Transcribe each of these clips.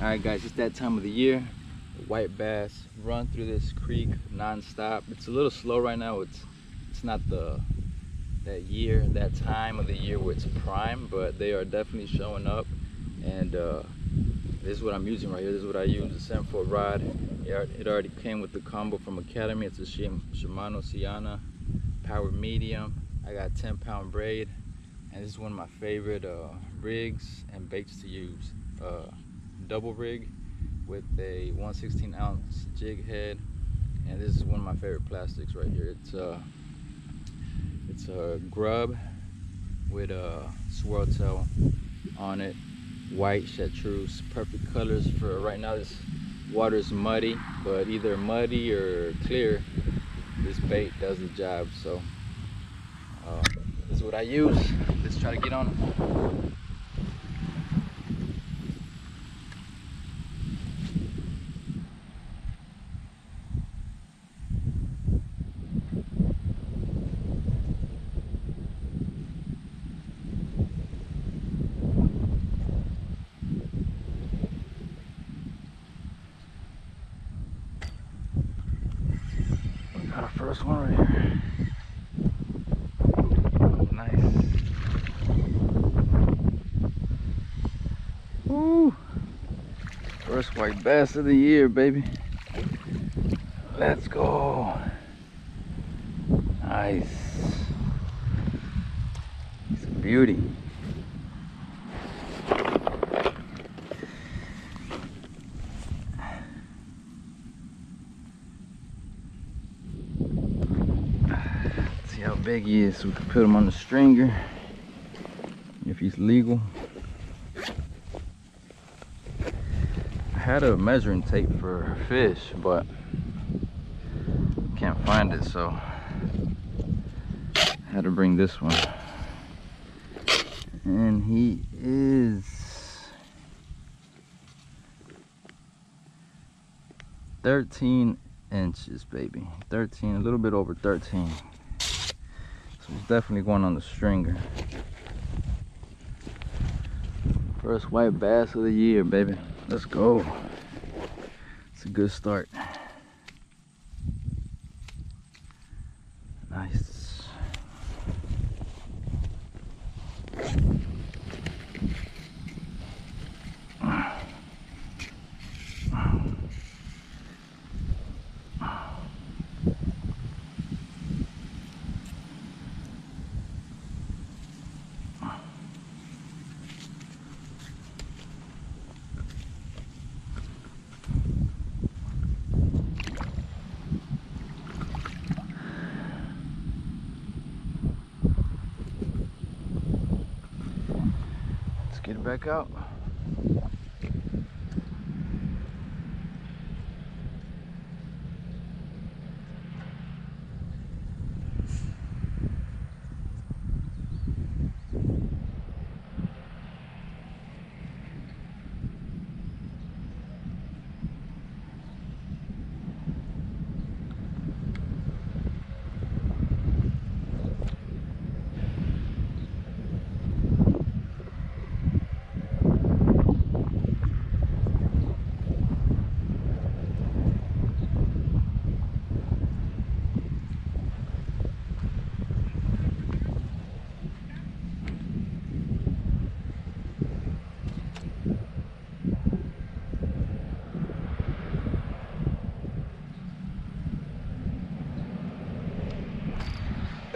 All right, guys, it's that time of the year. White bass run through this creek non-stop. It's a little slow right now. It's it's not the that year, that time of the year where it's prime, but they are definitely showing up. And uh, this is what I'm using right here. This is what I use, the Semfort rod. It already came with the combo from Academy. It's a Shimano Sienna power medium. I got 10 pound braid. And this is one of my favorite uh, rigs and baits to use. Uh, double rig with a 116 ounce jig head. And this is one of my favorite plastics right here. It's uh, it's a grub with a swirl tail on it. White chartreuse, perfect colors for right now. This water is muddy, but either muddy or clear, this bait does the job. So uh, this is what I use. Let's try to get on. First one right here. Nice. Woo! First white bass of the year, baby. Let's go. Nice. It's a beauty. Big he is so we can put him on the stringer if he's legal. I had a measuring tape for fish, but can't find it, so I had to bring this one. And he is Thirteen inches, baby. 13, a little bit over 13. It's definitely going on the stringer. First white bass of the year, baby. Let's go. It's a good start. Back out.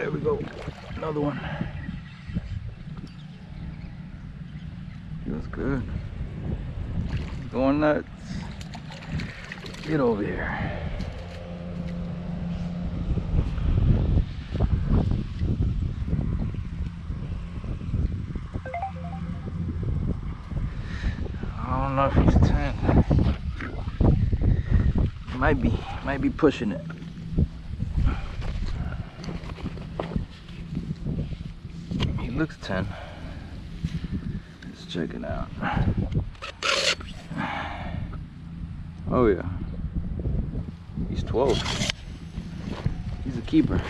There we go. Another one. Feels good. Going nuts. Get over here. I don't know if he's 10. Might be, might be pushing it. Looks 10. Let's check it out. Oh yeah. He's 12. He's a keeper.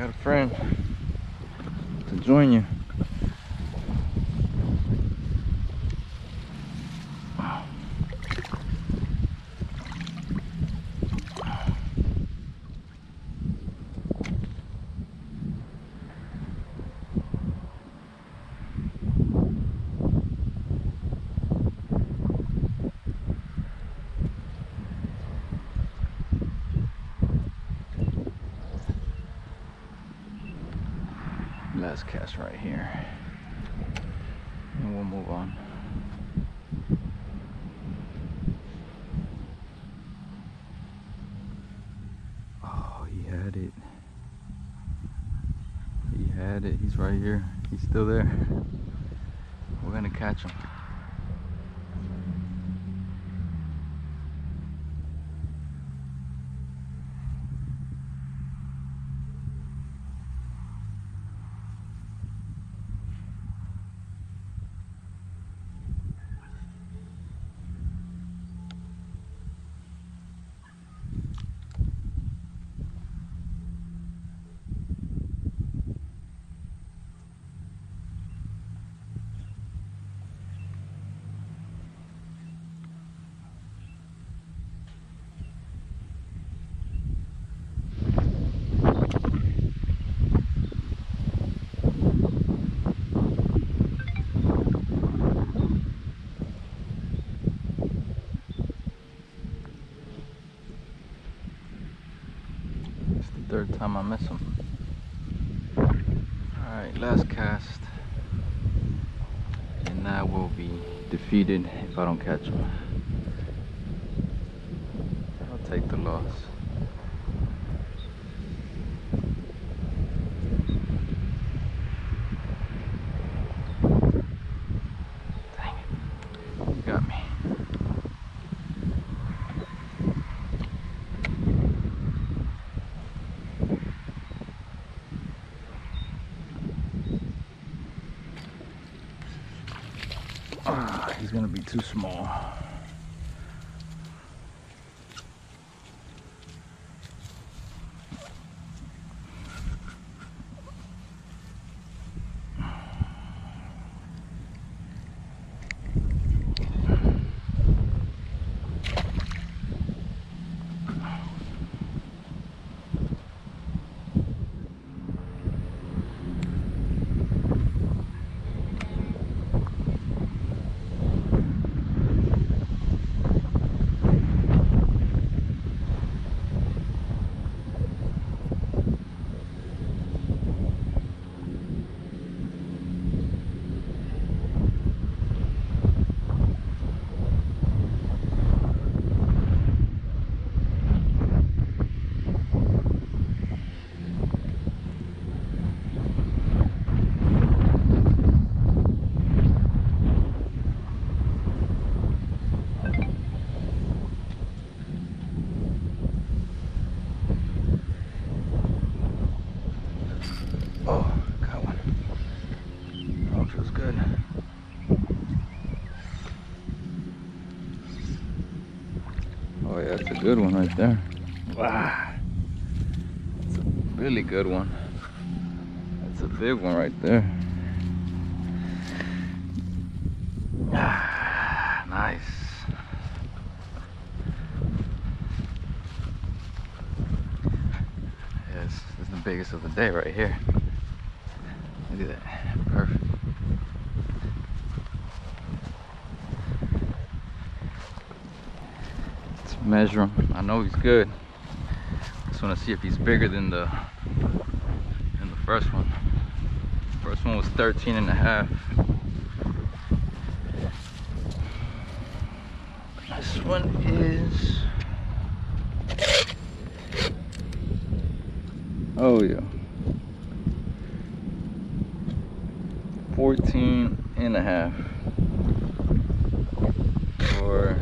Got a friend to join you. Last cast right here. And we'll move on. Oh, he had it. He had it. He's right here. He's still there. We're gonna catch him. It's the third time I miss them. Alright, last cast. And I will be defeated if I don't catch him. I'll take the loss. Dang it. You got me. Ah, he's gonna be too small. Oh, got one. Oh, feels good. Oh yeah, that's a good one right there. Wow. That's a really good one. That's a big one right there. Ah, nice. Yes, this is the biggest of the day right here. Look at that. Perfect. Let's measure him. I know he's good. Just want to see if he's bigger than the than the first one. First one was 13 and a half. This one is Oh yeah. 14 and a half. Or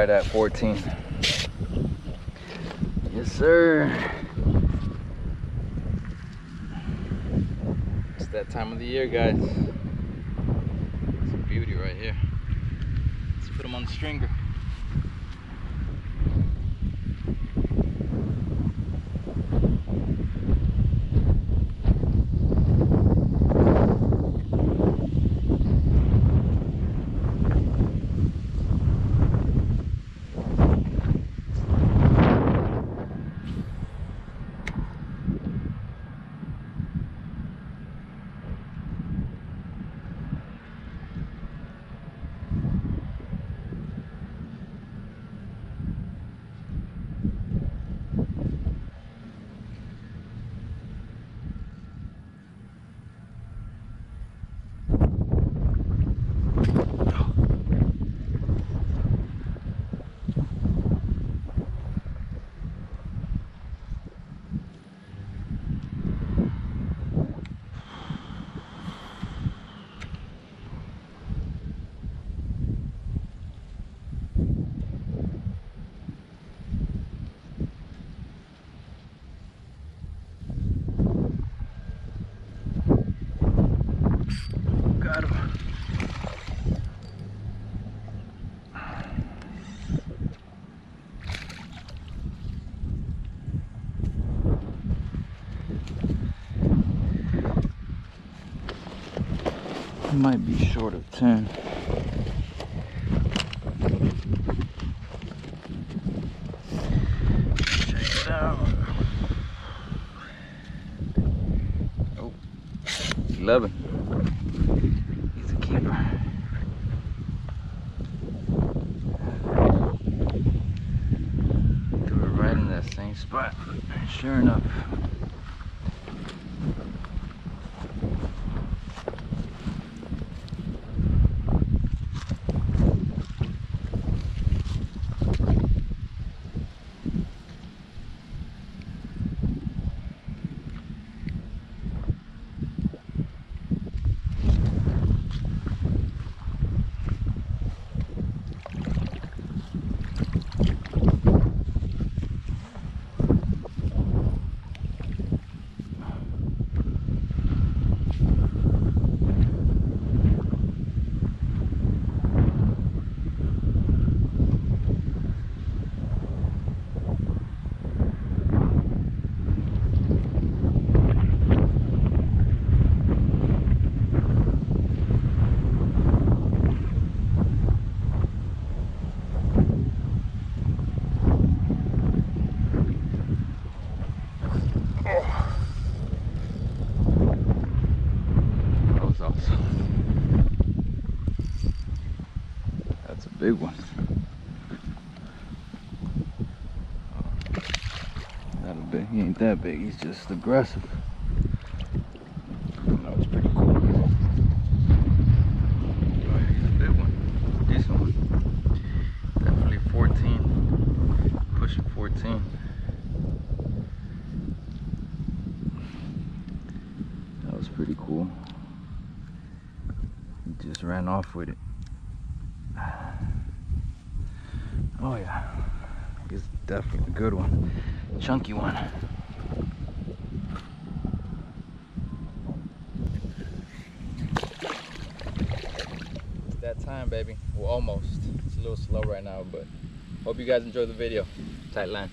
right at 14. Yes, sir. It's that time of the year, guys. It's a beauty right here. Let's put them on the stringer. Might be short of 10. Check it out. Oh, 11. He's a keeper. Threw it right in that same spot. Sure enough. Big one. Not a big. He ain't that big. He's just aggressive. That was pretty cool. Yeah, he's a big one. Decent one. Definitely 14. Pushing 14. That was pretty cool. He just ran off with it. Oh yeah, he's definitely a good one. Chunky one. It's that time, baby. Well, almost. It's a little slow right now, but hope you guys enjoy the video. Tight line.